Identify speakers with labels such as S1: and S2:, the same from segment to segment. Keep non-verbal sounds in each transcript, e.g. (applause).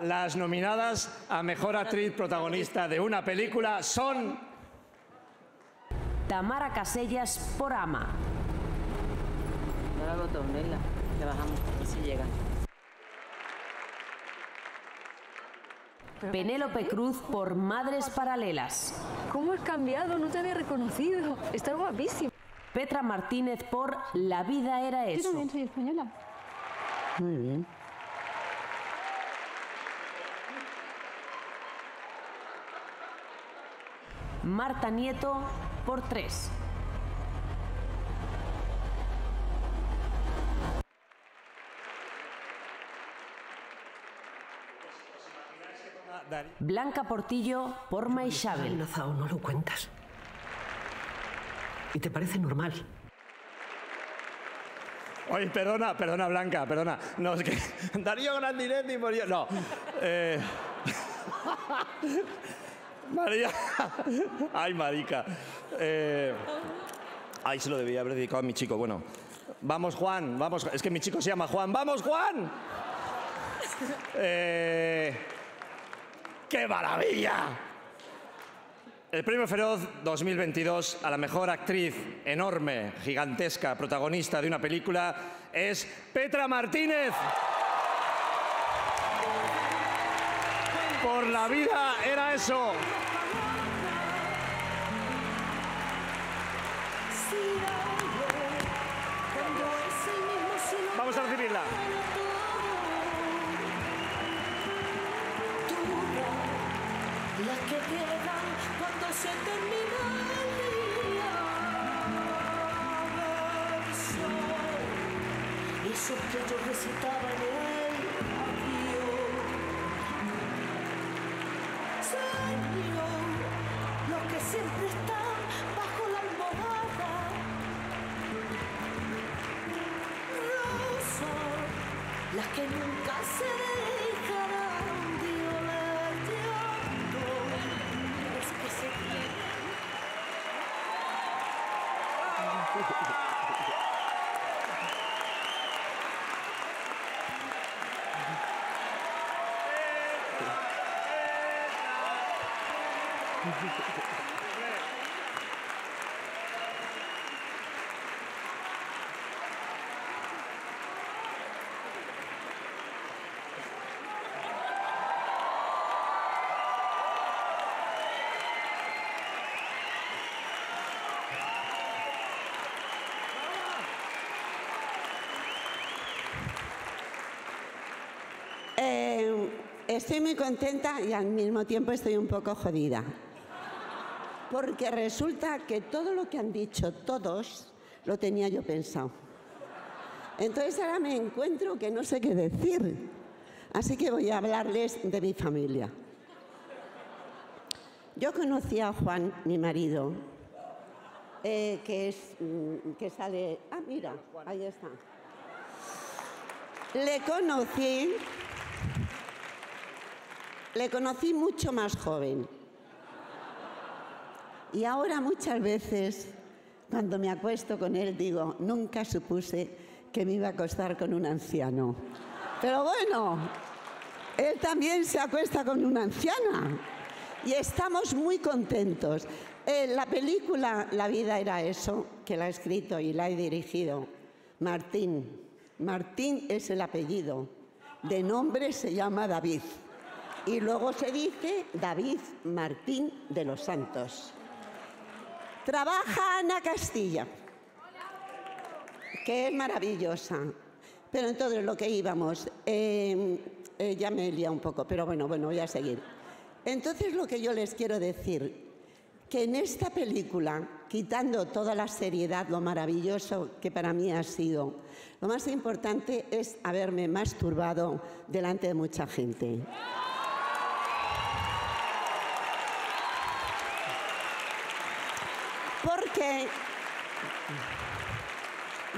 S1: Las nominadas a Mejor Actriz Protagonista de una película son...
S2: Tamara Casellas por Ama.
S3: Ahora botón, Nela. Le bajamos, a ver si llega.
S2: Penélope Cruz por Madres Paralelas.
S4: ¿Cómo has cambiado? No te había reconocido. Estás guapísima.
S2: Petra Martínez por La vida era
S4: Yo
S2: eso.
S4: también soy española.
S3: Muy bien.
S2: Marta Nieto por Tres. Blanca Portillo por Maixabel.
S5: Enlazado, no lo cuentas. ¿Y te parece normal?
S1: Oye, perdona, perdona, Blanca, perdona. No, es que (laughs) Darío Grandinetti murió. No. Eh... (laughs) María. (laughs) Ay, marica. Eh... Ay, se lo debía haber dedicado a mi chico. Bueno, vamos, Juan, vamos. Es que mi chico se llama Juan. ¡Vamos, Juan! Eh... ¡Qué maravilla! El Premio Feroz 2022 a la mejor actriz enorme, gigantesca, protagonista de una película es Petra Martínez. Por la vida era eso. Vamos a recibirla.
S6: Las que quedan cuando se termina el día. Verso, esos que yo recitaba en el Los que siempre están bajo la almohada. Rosa, las que nunca se
S7: estoy muy contenta y al mismo tiempo estoy un poco jodida. Porque resulta que todo lo que han dicho todos lo tenía yo pensado. Entonces ahora me encuentro que no sé qué decir. Así que voy a hablarles de mi familia. Yo conocí a Juan, mi marido, eh, que es mm, que sale. Ah, mira, ahí está. Le conocí. Le conocí mucho más joven. Y ahora muchas veces, cuando me acuesto con él, digo, nunca supuse que me iba a acostar con un anciano. Pero bueno, él también se acuesta con una anciana. Y estamos muy contentos. Eh, la película La vida era eso, que la ha escrito y la he dirigido, Martín. Martín es el apellido. De nombre se llama David. Y luego se dice David Martín de los Santos. Trabaja Ana Castilla, que es maravillosa. Pero entonces lo que íbamos, eh, eh, ya me liado un poco, pero bueno, bueno, voy a seguir. Entonces lo que yo les quiero decir, que en esta película, quitando toda la seriedad, lo maravilloso que para mí ha sido, lo más importante es haberme masturbado delante de mucha gente.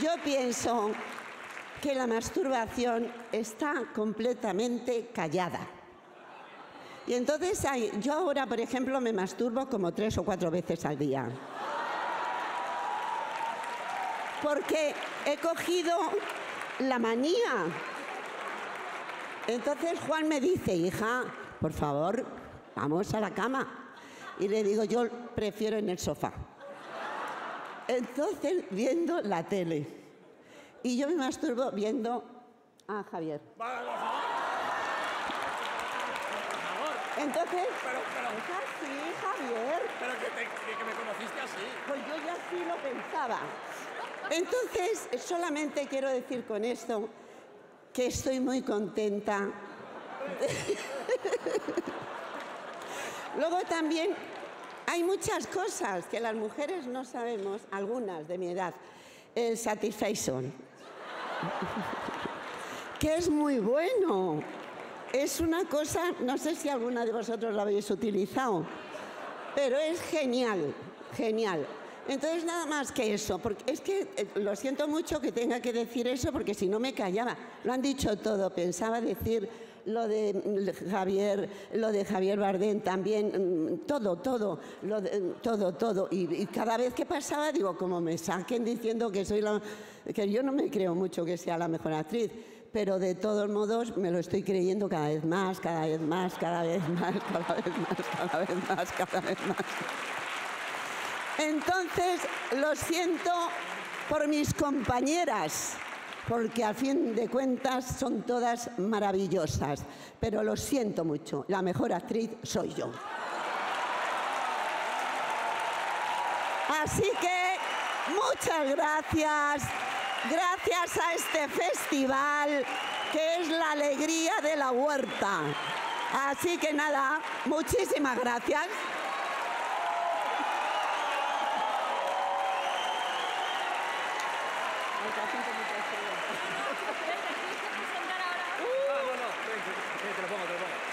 S7: Yo pienso que la masturbación está completamente callada. Y entonces yo ahora, por ejemplo, me masturbo como tres o cuatro veces al día. Porque he cogido la manía. Entonces Juan me dice, hija, por favor, vamos a la cama. Y le digo, yo prefiero en el sofá. Entonces, viendo la tele. Y yo me masturbo viendo a Javier. Entonces, es así, Javier.
S1: Pero que, te- que me conociste así.
S7: Pues yo ya sí lo pensaba. Entonces, solamente quiero decir con esto que estoy muy contenta. (laughs) Luego también hay muchas cosas que las mujeres no sabemos, algunas de mi edad. El satisfaction, (laughs) que es muy bueno. Es una cosa, no sé si alguna de vosotros lo habéis utilizado, pero es genial, genial. Entonces nada más que eso, porque es que eh, lo siento mucho que tenga que decir eso, porque si no me callaba. Lo han dicho todo, pensaba decir lo de mm, Javier, lo de Javier Bardem también, mm, todo, todo, mm, todo, todo. Y, y cada vez que pasaba, digo, como me saquen diciendo que soy la, que yo no me creo mucho que sea la mejor actriz. Pero de todos modos me lo estoy creyendo cada vez más, cada vez más, cada vez más, (laughs) cada vez más, cada vez más, cada vez más. Entonces, lo siento por mis compañeras, porque a fin de cuentas son todas maravillosas, pero lo siento mucho, la mejor actriz soy yo. Así que muchas gracias, gracias a este festival que es la alegría de la huerta. Así que nada, muchísimas gracias. (laughs) Ah, te lo pongo, te lo pongo.